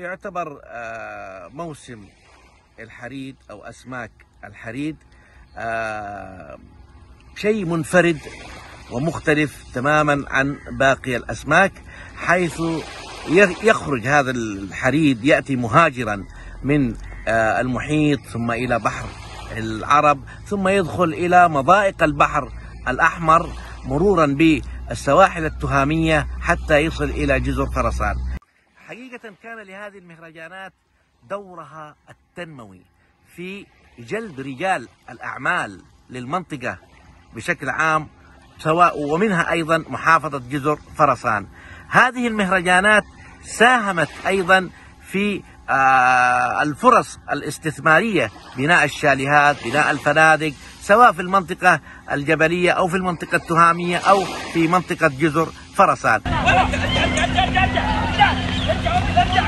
يعتبر آه، موسم الحريد أو أسماك الحريد آه، شيء منفرد ومختلف تماما عن باقي الأسماك حيث يخرج هذا الحريد يأتي مهاجرا من آه، المحيط ثم إلى بحر العرب ثم يدخل إلى مضائق البحر الأحمر مرورا بالسواحل التهامية حتى يصل إلى جزر فرسان. حقيقة كان لهذه المهرجانات دورها التنموي في جلب رجال الأعمال للمنطقة بشكل عام سواء ومنها أيضا محافظة جزر فرسان. هذه المهرجانات ساهمت أيضا في آه، الفرص الاستثمارية بناء الشاليهات، بناء الفنادق، سواء في المنطقة الجبلية أو في المنطقة التهامية أو في منطقة جزر فرسان. इधर जाओ इधर जाओ।